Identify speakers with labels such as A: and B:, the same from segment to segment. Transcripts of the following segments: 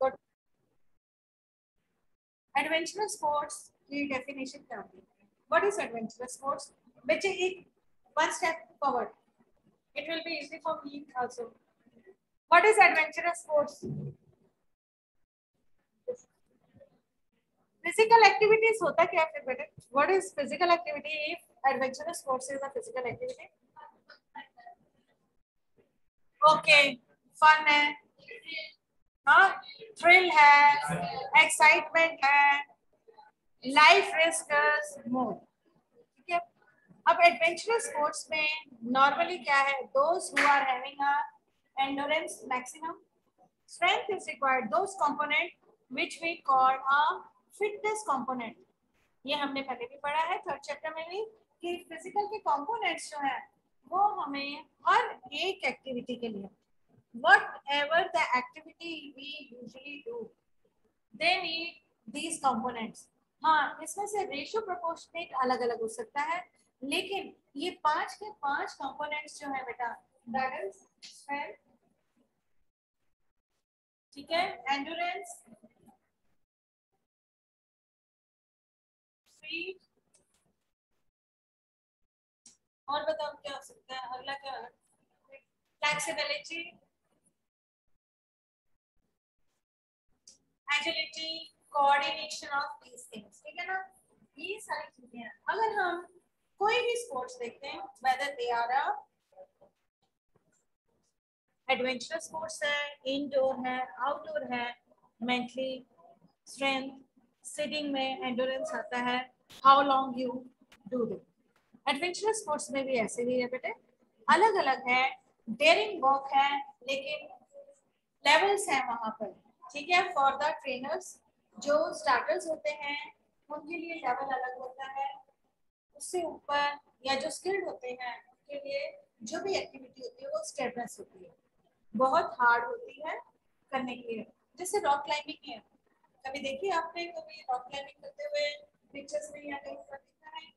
A: Good adventurous sports की definition क्या होती है? व्हाट इज़ एडवेंचरस स्पोर्ट्स बच्चे एक one step forward it will be easy for me also what is adventurous sports physical activities होता क्या फिर बेटे? What is physical activity if adventurous sports is a physical activity okay fun है. हाँ thrill है excitement है life risk more ठीक है? अब एडवेंचरस स्पोर्ट्स में नॉर्मली क्या है? Those who are having a endurance maximum, strength is required. Those component which we call a fitness component. ये हमने पहले भी पढ़ा है थर्ड चैप्टर में भी, कि फ़िज़िकल के कंपोनेंट्स जो है, वो हमें हर एक एक्टिविटी के लिए whatever the activity we usually do, they need these components. हाँ इसमें से रेशियो प्रोपोर्शनेट अलग अलग हो सकता है, लेकिन ये पाँच के पाँच कंपोनेंट्स जो है बेटा ठीक है? एंडोरेंस स्पीड और बताओ क्या हो सकता है? अगला क्या flexibility agility coordination of these things ठीक है ना? ये सारी चीज़ें हैं। अगर हम कोई भी स्पोर्ट्स देखते हैं whether they are a adventurous sports है इनडोर है आउटडोर है मेंटली स्ट्रेंथ सिटिंग में एंडोरेंस आता है how long you do that adventurous sports में भी ऐसे ही है बेटे। अलग अलग है। डेयरिंग वॉक है, लेकिन लेवल्स हैं वहाँ पर। ठीक है फॉर द ट्रेनर्स जो स्टार्टर्स होते हैं, उनके लिए लेवल अलग होता है। उससे ऊपर या जो स्किल्ड होते हैं, उनके लिए जो भी एक्टिविटी होती है, वो स्टेपनेस होती है। बहुत हार्ड होती है करने के लिए। जैसे रॉक क्लाइंबिंग है। कभी देखिए आपने कभी रॉक क्लाइंबिंग करते हुए पिक्चर्स में या कहीं पर देखा है?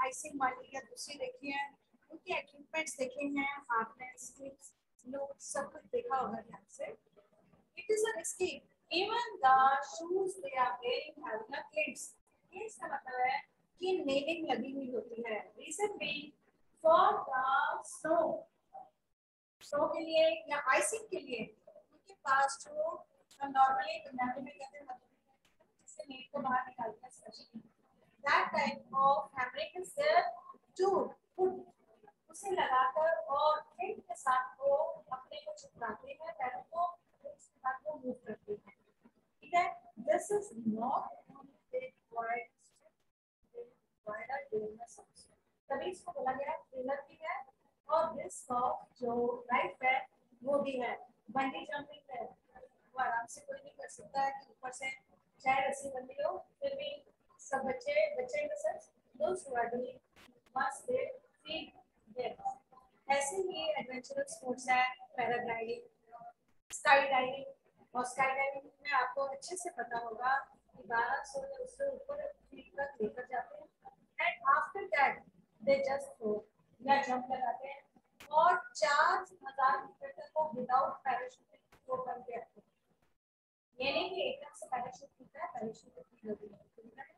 A: आइसिंग वाली या दूसरी देखी है? उनके इक्विपमेंट्स देखे हैं आपने स्लिप्स लोग सब कुछ देखा होगा ध्यान से। Risky even the shoes they are wearing having a clips ये इसका मतलब है कि नेलिंग लगी हुई होती है। Reason being, for the snow snow के लिए या आइसिंग के लिए, उनके पास जो नॉर्मली पंजाबी में कहते हैं जिससे नेट को बाहर निकालते हैं specially that type of hammering is there to put उसे लगाकर और हिट के साथ वो अपने को चिपकाते हैं, पैरों को बाद वो मूव करते हैं ठीक है दिस इज़ नॉट तभी इसको बोला गया ट्रेलर भी है और दिस जो लाइफ है वो भी है बंडी जंपिंग है वो आराम से कोई नहीं कर सकता है कि ऊपर से चाहे रस्सी बंदी हो फिर भी सब बच्चे बच्चे साथ दोस्त ऐसे ही एडवेंचरस स्पोर्ट्स है पैराग्लाइडिंग स्काई डाइविंग और स्काई डाइविंग में आपको अच्छे से पता होगा कि बारह सौ या उससे ऊपर फीट तक लेकर जाते हैं। And after that they just throw या जंप लगाते हैं। और चार हज़ार मीटर तक वो विदाउट पैराशूट वो करके आते हैं। ये नहीं कि एकदम से पैराशूट खुलता है पैराशूट खुलता है।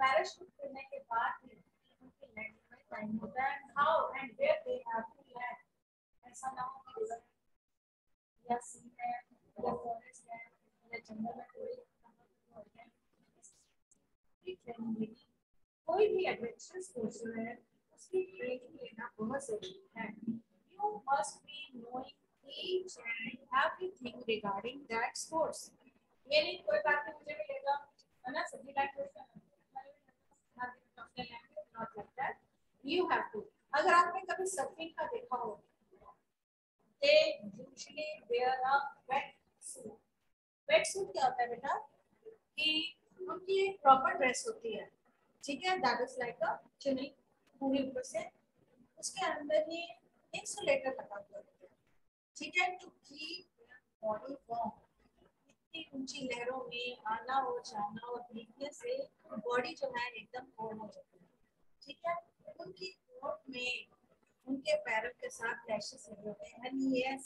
A: पैराशूट खुलने के बाद ही उनकी लैंडिंग में टाइम होता है। How and where they have to land ऐसा ना हो कि कोई भी एडवेंचरस स्पोर्ट्स है उसकी लेना बहुत ज़रूरी है you must be knowing each and everything regarding that sports ये नहीं कोई बात नहीं मुझे मिलेगा है ना सभी यू हैव टू अगर आपने कभी सर्फिंग का देखा हो they usually wear a wet suit wet suit क्या होता है बेटा? कि उनकी एक प्रॉपर ड्रेस होती है। ठीक है? दैट इज़ लाइक अ चुनी पूरी ऊपर से। उसके अंदर ही इंसुलेटर लगा हुआ होता है। ठीक है? टू कीप बॉडी वार्म इतनी ऊँची लहरों में आना और जाना और भीगने से बॉडी जो है एकदम कोल्ड हो जाती है। ठीक है? उनकी कोट में उनके पैरों के साथ लैशेस लगे होते हैं। ये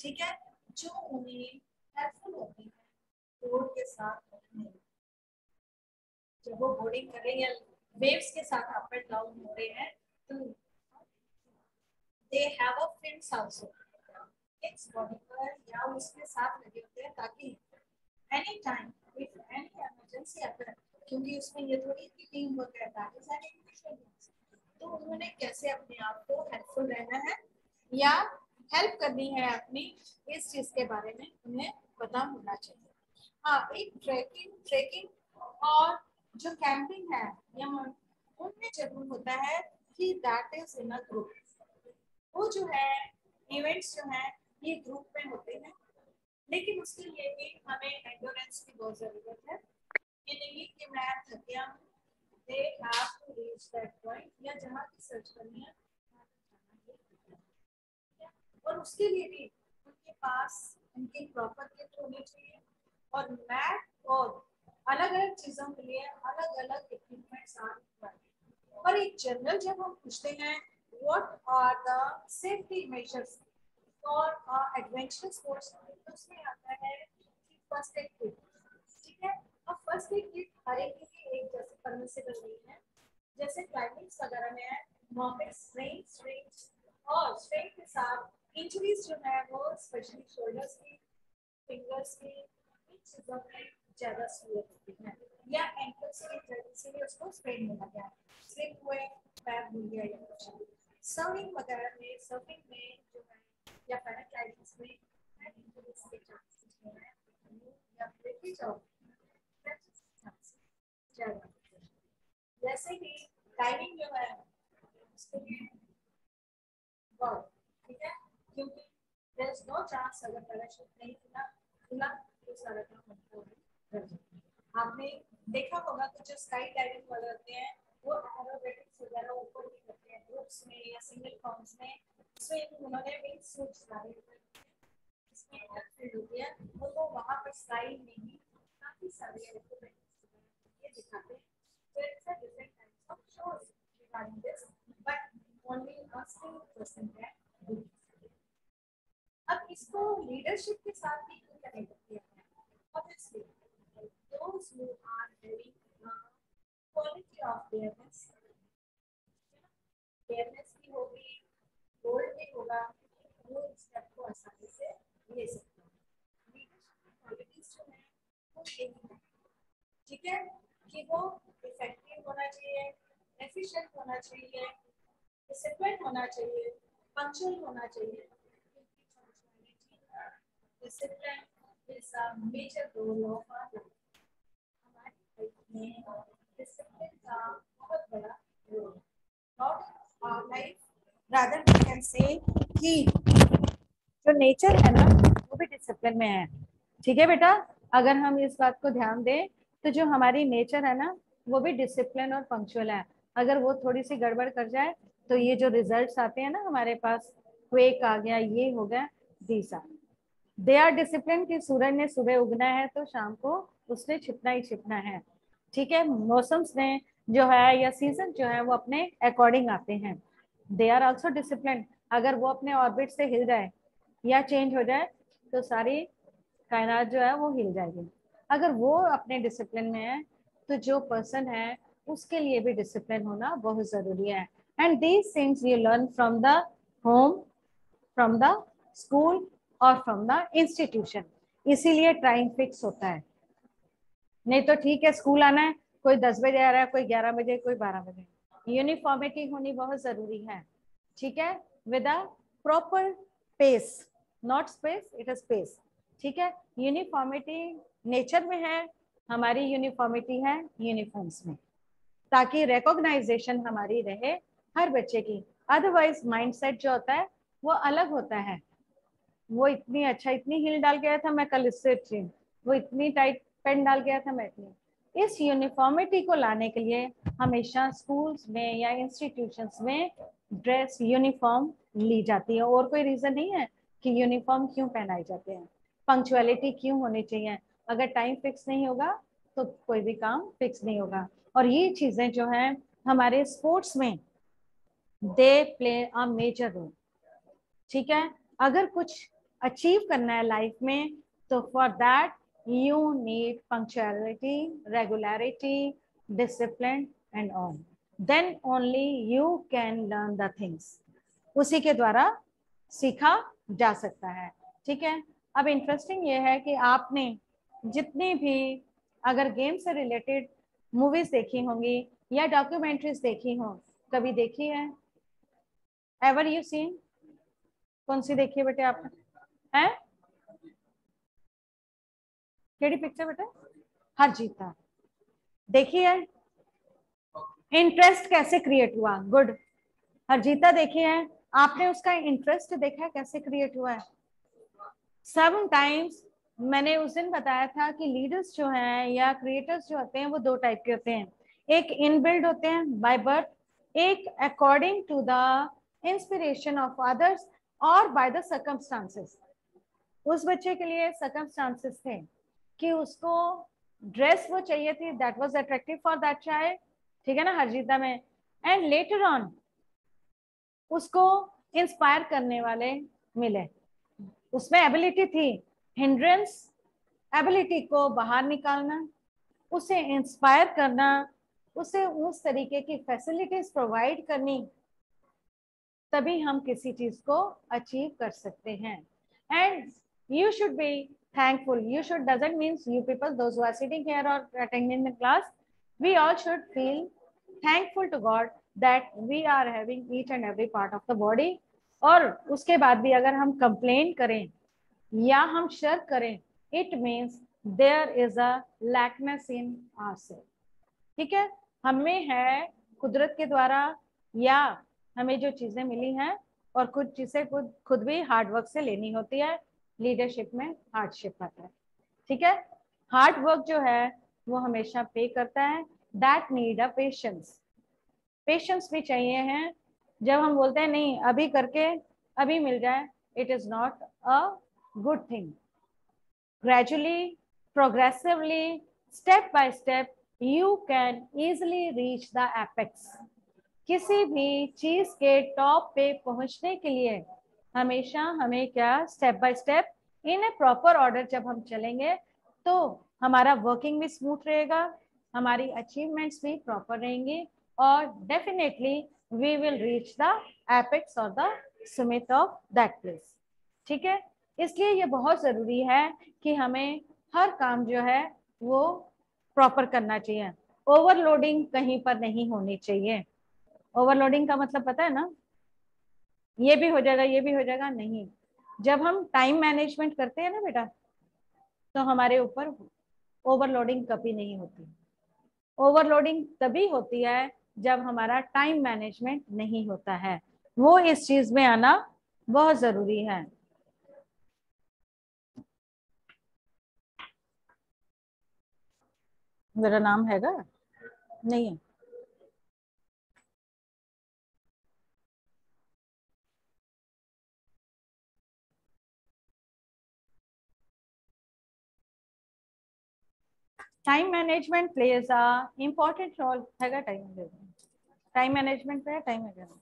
A: ठीक है? जो उन्हें हेल्पफुल होती है साथ जब वो बोर्डिंग कर रहे हैं या वेव्स के साथ अप एंड डाउन हो रहे हैं तो they have a fins also it's body पर या उसके साथ लगे होते हैं ताकि any time if any emergency अगर क्योंकि उसमें ये थोड़ी की टीम वर्क रहता है तो उन्होंने कैसे अपने आप को हेल्पफुल रहना है या हेल्प करनी है अपनी इस चीज़ के बारे में उन्हें पता होना चाहिए। हाँ एक ट्रैकिंग ट्रैकिंग और जो कैंपिंग है या उनमें ज़रूर होता है कि that is in a group वो जो है इवेंट्स जो है, ये ग्रुप में होते हैं। लेकिन उसके लिए भी हमें एंडोरेंस की बहुत ज़रूरत है। ये नहीं कि मैं थक गया हूँ they have to reach that point या जहाँ की सर्च करनी है, और उसके लिए भी उनके पास, उनकी प्रॉपर किट होनी चाहिए। और मैट और अलग अलग चीज़ों के लिए अलग अलग इक्विपमेंट्स आने और एक जनरल जब हम पूछते हैं what are the safety measures for adventure sports तो उसमें आता है फ़र्स्ट एड किट ठीक है? अब फ़र्स्ट एड किट हर एक के लिए एक जैसे परमिसिबल नहीं है। जैसे क्लाइमिंग्स वगैरह में है मॉकेट स्ट्रेन स्ट्रेन और स्ट्रेन के साथ इंजरीज जो है वो स्पेशली शोल्डर्स की फिंगर्स की, इन चीज़ों में ज़्यादा सहूलियत होती है। या एंकल से इसीलिए उसको स्प्रेन मिला गया। स्लिप हुए पैर भूल गया या कुछ। सर्विंग वगैरह में सर्विंग में जो है, या पैराग्लाइडिंग में इंजरीज के चांसेस जो है, या ब्रेकेज जाओ ज़्यादा जैसे कि टाइमिंग जो है, उसके लिए ठीक है? क्योंकि देयर इज़ नो चांस अगर पैराशूट नहीं खुला खुला तो सारा काम हमको आपने देखा होगा कि जो स्काई डाइविंग वाले होते हैं, वो एरोबेटिक्स वगैरह ऊपर नहीं करते हैं ग्रुप्स में या सिंगल फॉर्म्स में। इसमें उन्होंने विंग सूट्स डाले इसमें एयरफील्ड होती है, और वो वहाँ पर स्काई में ही काफ़ी सारे एरोबेटिक्स ये दिखाते हैं। अब इसको लीडरशिप के साथ भी कनेक्ट किया है those who are having uh, quality of awareness awareness भी होगी गोल्ड भी होगा वो स्टेप को आसानी से ले सकते हैं लीडरशिप की क्वालिटीज जो है वो यही है ठीक है कि वो इफ़ेक्टिव होना चाहिए एफिशिएंट होना चाहिए डिसिप्लिन होना चाहिए पंक्चुअल होना चाहिए। Discipline is a major role of our life हमारी लाइफ में डिसिप्लिन का बहुत बड़ा role not our life rather we can say कि जो नेचर है ना, वो भी डिसिप्लिन में है। ठीक है बेटा? अगर हम इस बात को ध्यान दें तो जो हमारी नेचर है ना, वो भी डिसिप्लिन और पंक्चुअल है। अगर वो थोड़ी सी गड़बड़ कर जाए तो ये जो रिजल्ट्स आते हैं ना हमारे पास क्वेक आ गया, ये हो गया दीसा दे आर डिसिप्लिन की सूरज ने सुबह उगना है तो शाम को उसने छिपना ही छिपना है। ठीक है? मौसम्स में जो है या सीज़न जो है, वो अपने अकॉर्डिंग आते हैं। दे आर ऑल्सो डिसिप्लिन अगर वो अपने ऑर्बिट से हिल जाए या चेंज हो जाए तो सारी कायनात जो है, वो हिल जाएगी। अगर वो अपने डिसिप्लिन में है तो जो पर्सन है, उसके लिए भी डिसिप्लिन होना बहुत ज़रूरी है। And these things you learn from the home from the school और फ्रॉम द इंस्टीट्यूशन इसीलिए टाइम फिक्स होता है। नहीं तो ठीक है स्कूल आना है, कोई दस बजे आ रहा है, कोई ग्यारह बजे, कोई बारह बजे। यूनिफॉर्मिटी होनी बहुत ज़रूरी है। ठीक है? With a proper pace not space it is space ठीक है? यूनिफॉर्मिटी नेचर में है, हमारी यूनिफॉर्मिटी है यूनिफॉर्म्स में। ताकि रिकॉग्नाइजेशन हमारी रहे हर बच्चे की। अदरवाइज़ माइंडसेट जो होता है, वो अलग होता है। वो इतनी अच्छा इतनी हिल डाल गया था, मैं कल इससे चेंज वो इतनी टाइट पेन डाल गया था, मैं इतनी इस यूनिफॉर्मिटी को लाने के लिए हमेशा स्कूल्स में या इंस्टीट्यूशंस में ड्रेस यूनिफॉर्म ली जाती है। और कोई रीजन नहीं है कि यूनिफॉर्म क्यों पहनाए जाते हैं। पंक्चुअलिटी क्यों होनी चाहिए? अगर टाइम फिक्स नहीं होगा तो कोई भी काम फिक्स नहीं होगा। और ये चीज़ें जो है हमारे स्पोर्ट्स में they play a major role ठीक है? अगर कुछ अचीव करना है लाइफ में तो for that you need punctuality, regularity discipline and all. Then only you can learn the things उसी के द्वारा सीखा जा सकता है। ठीक है? अब इंटरेस्टिंग ये है कि आपने जितनी भी अगर गेम से रिलेटेड मूवीज़ देखी होंगी या डॉक्यूमेंट्रीज देखी हो, कभी देखी है? एवर यू सीन कौन सी देखी है बेटे आपने? है? केड़ी पिक्चर बेटा? हर जीता देखी है? इंटरेस्ट कैसे क्रिएट हुआ? गुड हर जीता देखी है? आपने उसका इंटरेस्ट देखा है? कैसे क्रिएट हुआ है? सम टाइम्स मैंने उस दिन बताया था कि लीडर्स जो हैं या क्रिएटर्स जो होते हैं, वो दो टाइप के होते हैं। एक इनबिल्ड होते हैं बाय बर्थ एक according to the inspiration of others और बाय द सर्कमस्टांसेस उस बच्चे के लिए सर्कमस्टांसेस थे कि उसको ड्रेस वो चाहिए थी that was attractive for that child ठीक है ना, हरजीता में। एंड लेटर ऑन उसको इंस्पायर करने वाले मिले। उसमें एबिलिटी थी। हिंड्रेंस एबिलिटी को बाहर निकालना, उसे इंस्पायर करना, उसे उस तरीके की फैसिलिटीज़ प्रोवाइड करनी, तभी हम किसी चीज़ को अचीव कर सकते हैं। And you should be thankful you should doesn't means you people do class we all should feel thankful to God that we are having each and every part of the body और उसके बाद भी अगर हम complain करें या हम शर्क करें it means there is a lackness in our ठीक है? हमें है कुदरत के द्वारा या हमें जो चीज़ें मिली हैं और कुछ चीज़ें खुद खुद भी हार्ड वर्क से लेनी होती है लीडरशिप में हार्डशिप आता है। ठीक है? हार्ड वर्क जो है, वो हमेशा पे करता है। That need a patience patience भी चाहिए है। जब हम बोलते हैं, नहीं, अभी करके, अभी मिल जाए it is not a good thing gradually progressively step by step you can easily reach the apex किसी भी चीज़ के टॉप पे पहुँचने के लिए हमेशा हमें क्या step by step in a proper order जब हम चलेंगे तो हमारा वर्किंग भी स्मूथ रहेगा, हमारी अचीवमेंट्स भी प्रॉपर रहेंगी, और definitely we will reach the apex और the summit of that place ठीक है? इसलिए ये बहुत ज़रूरी है कि हमें हर काम जो है वो प्रॉपर करना चाहिए। ओवरलोडिंग कहीं पर नहीं होनी चाहिए। ओवरलोडिंग का मतलब पता है ना? ये भी हो जाएगा, ये भी हो जाएगा, नहीं। जब हम टाइम मैनेजमेंट करते हैं ना बेटा तो हमारे ऊपर ओवरलोडिंग कभी नहीं होती। ओवरलोडिंग तभी होती है जब हमारा टाइम मैनेजमेंट नहीं होता है। वो इस चीज़ में आना बहुत ज़रूरी है। मेरा नाम हैगा? नहीं है। Time management plays a important role है टाइम मैनेजमेंट टाइम मैनेजमेंट पे टाइम मैनेजमेंट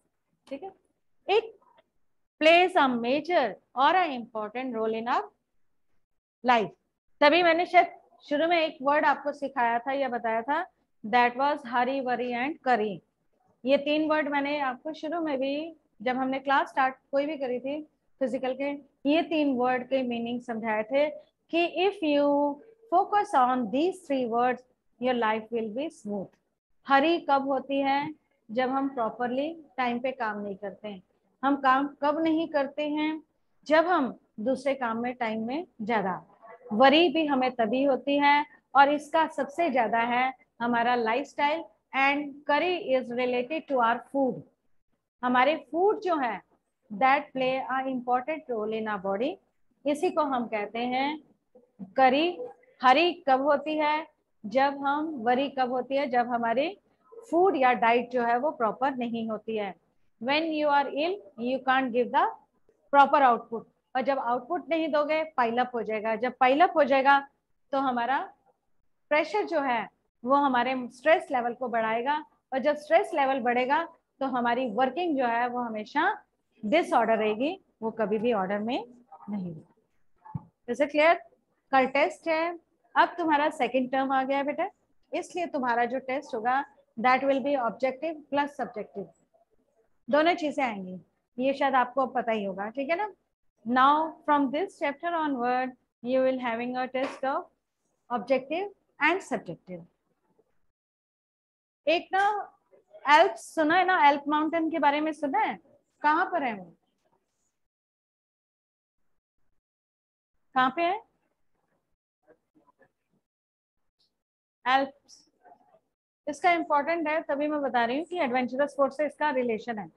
A: ठीक है? इट प्लेज अ मेजर और a important role in our life तभी मैंने शायद शुरू में एक वर्ड आपको सिखाया था या बताया था that was hurry worry and curry. ये तीन वर्ड मैंने आपको शुरू में भी, जब हमने क्लास स्टार्ट कोई भी करी थी फ़िज़िकल के, ये तीन वर्ड के मीनिंग समझाए थे कि if you focus on these three words your life will be smooth hurry कब होती है? जब हम प्रॉपरली टाइम पे काम नहीं करते हैं। हम काम कब नहीं करते हैं? जब हम दूसरे काम में टाइम में ज़्यादा वरी भी हमें तभी होती है और इसका सबसे ज़्यादा है हमारा lifestyle and curry is related to our food हमारे फ़ूड जो है that play a important role in our body इसी को हम कहते हैं करी हरी कब होती है? जब हम, वरी कब होती है? जब हमारी फ़ूड या डाइट जो है वो प्रॉपर नहीं होती है. When you are ill you can't give the proper output और जब आउटपुट नहीं दोगे पाइलअप हो जाएगा। जब पाइलअप हो जाएगा तो हमारा प्रेशर जो है, वो हमारे स्ट्रेस लेवल को बढ़ाएगा। और जब स्ट्रेस लेवल बढ़ेगा तो हमारी वर्किंग जो है, वो हमेशा डिसऑर्डर रहेगी। वो कभी भी ऑर्डर में नहीं जैसे क्लियर कल टेस्ट है।
B: अब तुम्हारा सेकेंड टर्म आ गया बेटा। इसलिए तुम्हारा जो टेस्ट होगा that will be objective plus subjective दोनों चीज़ें आएँगी। ये शायद आपको पता ही होगा, ठीक है ना? Now from this chapter onward you will having a test of objective and subjective एक ना एल्प सुना है ना? एल्प माउंटेन के बारे में सुना है? कहाँ पर है वो? कहाँ पे है? एल्प्स इसका इंपॉर्टेंट है, तभी मैं बता रही हूँ कि एडवेंचरस स्पोर्ट्स से इसका रिलेशन है।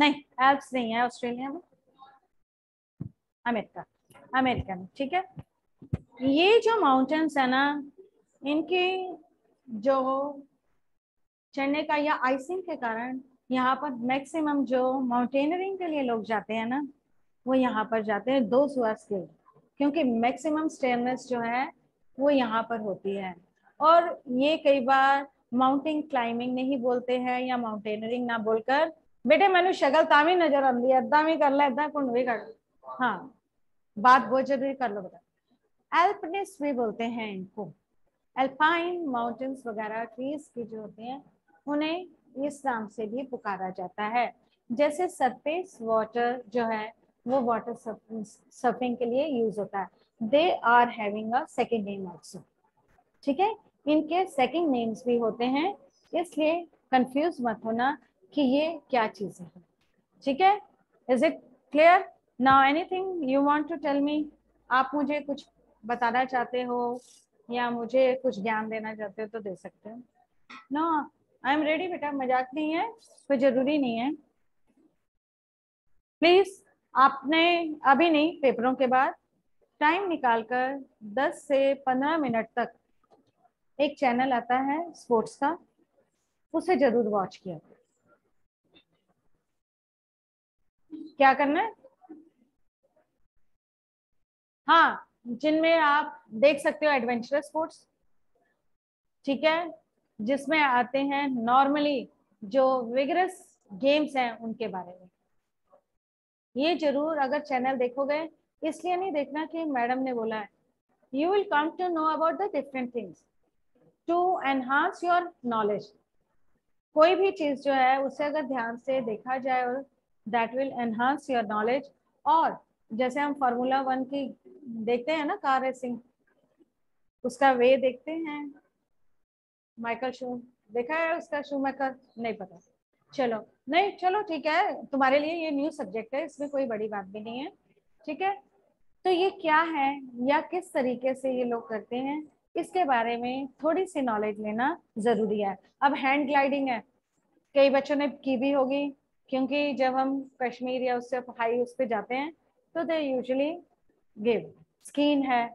B: नहीं एल्प्स नहीं है ऑस्ट्रेलिया में। अमेरिका अमेरिका में, ठीक है? ये जो माउंटेन्स है ना, इनकी जो चढ़ने का या आइसिंग के कारण यहाँ पर मैक्सिमम जो माउंटेनरिंग के लिए लोग जाते हैं ना, वो यहाँ पर जाते हैं दो सुअर्स के क्योंकि मैक्सिमम स्टेयरनेस जो है, वो यहाँ पर होती है। और ये कई बार माउंटेन क्लाइंबिंग नहीं बोलते हैं या माउंटेनरिंग ना बोलकर बेटे मैंने शक्ल तामी नज़र आती है भी कर ला इदा कुंड भी कर हाँ बात बहुत ज़रूरी कर लो बेटा एल्पनेस भी बोलते हैं इनको एल्पाइन माउंटेन्स वगैरह ट्रीज की जो होते हैं उन्हें इस नाम से भी पुकारा जाता है जैसे सरफेस वाटर जो है वो वाटर सर्फिंग के लिए यूज़ होता है they are having a second name also ठीक है इनके सेकेंड नेम्स भी होते हैं इसलिए कंफ्यूज मत होना कि ये क्या चीज़ है। ठीक है? Is it clear now anything you want to tell me आप मुझे कुछ बताना चाहते हो या मुझे कुछ ज्ञान देना चाहते हो तो दे सकते हो। नो आई एम रेडी बेटा, मज़ाक नहीं है, कोई ज़रूरी नहीं है। प्लीज़ आपने अभी नहीं, पेपरों के बाद टाइम निकालकर 10 से 15 मिनट तक एक चैनल आता है स्पोर्ट्स का, उसे ज़रूर वॉच किया क्या करना है? हाँ जिनमें आप देख सकते हो एडवेंचरस स्पोर्ट्स ठीक है? जिसमें आते हैं नॉर्मली जो विगरस गेम्स हैं उनके बारे में। ये ज़रूर अगर चैनल देखोगे, इसलिए नहीं देखना कि मैडम ने बोला है। You will come to know about the different things to enhance your knowledge कोई भी चीज़ जो है, उसे अगर ध्यान से देखा जाए और that will enhance your knowledge और जैसे हम फार्मूला वन की देखते हैं ना, कार रेसिंग उसका वे देखते हैं। माइकल शू देखा है उसका शू मेकर नहीं पता। चलो। नहीं, चलो, ठीक है। तुम्हारे लिए ये न्यू सब्जेक्ट है, इसमें कोई बड़ी बात भी नहीं है। ठीक है? तो ये क्या है? या किस तरीके से ये लोग करते हैं? इसके बारे में थोड़ी सी नॉलेज लेना ज़रूरी है। अब हैंड ग्लाइडिंग है। कई बच्चों ने की भी होगी। क्योंकि जब हम कश्मीर या उससे हाई उस पर जाते हैं तो दे यूजली गिव स्कीन है,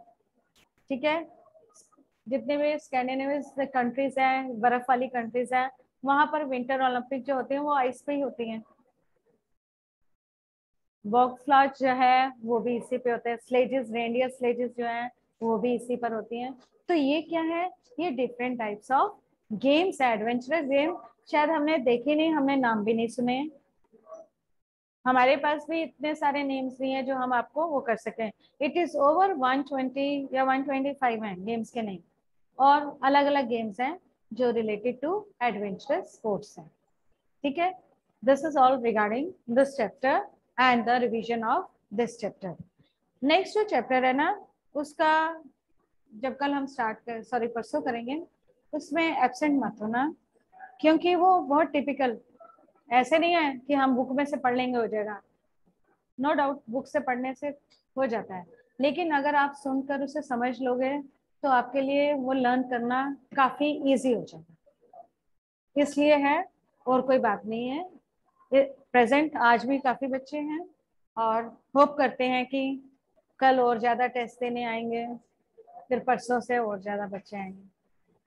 B: ठीक है? जितने भी स्कैंडिनेवियन कंट्रीज़ हैं, बर्फ़ वाली कंट्रीज़ हैं, वहाँ पर विंटर ओलंपिक जो होते हैं, वो आइस पे ही होती हैं। बॉक्स फ्लाच जो है, वो भी इसी पे होते हैं। स्लेजेस रेंडियर स्लेजेस जो है, वो भी इसी पर होती हैं। तो ये क्या है? ये different types of games adventurous game शायद हमने देखे नहीं, हमने नाम भी नहीं सुने। हमारे पास भी इतने सारे नेम्स भी हैं जो हम आपको वो कर सकें। इट इज़ ओवर 120 या 125 हैं गेम्स के नेम और अलग अलग गेम्स हैं जो रिलेटेड टू एडवेंचरस स्पोर्ट्स हैं। ठीक है? This is all regarding this chapter and the revision of this chapter next जो चैप्टर है ना, उसका जब कल हम स्टार्ट कर सॉरी परसों करेंगे, उसमें एबसेंट मत होना, क्योंकि वो बहुत टिपिकल ऐसे नहीं है कि हम बुक में से पढ़ लेंगे हो जाएगा नो डाउट बुक से पढ़ने से हो जाता है। लेकिन अगर आप सुनकर उसे समझ लोगे तो आपके लिए वो लर्न करना काफ़ी इजी हो जाएगा इसलिए है, और कोई बात नहीं है। प्रेजेंट आज भी काफ़ी बच्चे हैं, और होप करते हैं कि कल और ज़्यादा टेस्ट देने आएँगे, फिर परसों से और ज़्यादा बच्चे आएँगे।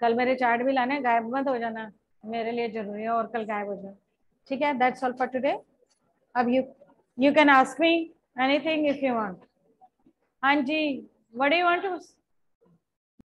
B: कल मेरे चार्ट भी लाने गायब मत हो जाना। मेरे लिए ज़रूरी है और कल गायब हो जाए ठीक है? दैट्स ऑल फॉर टुडे अब you you can ask me anything if you want हाँ जी what do you want to